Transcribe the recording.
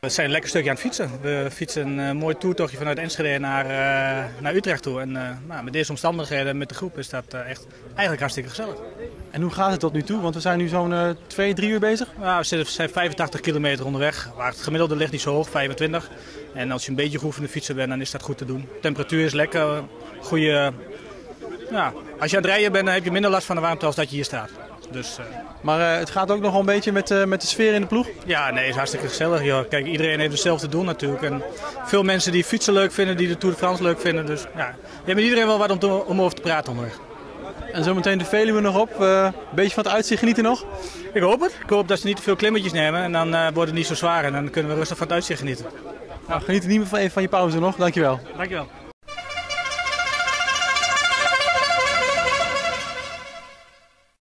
We zijn een lekker stukje aan het fietsen. We fietsen een mooi toertochtje vanuit Enschede naar, uh, naar Utrecht toe. En uh, nou, met deze omstandigheden met de groep is dat uh, echt eigenlijk hartstikke gezellig. En hoe gaat het tot nu toe? Want we zijn nu zo'n twee, drie uur bezig. Nou, we zijn 85 kilometer onderweg. Waar het gemiddelde ligt niet zo hoog, 25. En als je een beetje goed van de fietsen bent, dan is dat goed te doen. De temperatuur is lekker. Goede, ja, als je aan het rijden bent, dan heb je minder last van de warmte als dat je hier staat. Dus, uh... Maar uh, het gaat ook nog wel een beetje met, uh, met de sfeer in de ploeg? Ja, nee, het is hartstikke gezellig. Joh. Kijk, iedereen heeft hetzelfde doel natuurlijk. En veel mensen die fietsen leuk vinden, die de Tour de France leuk vinden. Dus ja, je hebt met iedereen wel wat om, te, om over te praten onderweg. En zometeen de Veluwe nog op. een beetje van het uitzicht genieten nog? Ik hoop het. Ik hoop dat ze niet te veel klimmetjes nemen. En dan wordt het niet zo zwaar. En dan kunnen we rustig van het uitzicht genieten. Nou, geniet er niet meer van, even van je pauze nog. Dankjewel. Dankjewel.